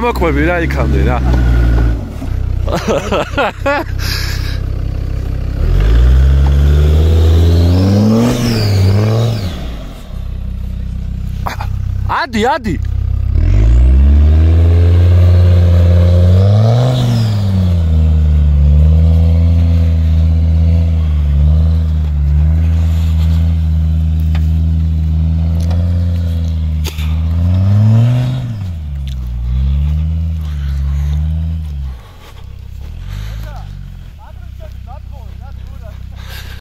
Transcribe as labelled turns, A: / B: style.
A: გამოყვები რა იქამდე რა. ადი ადი.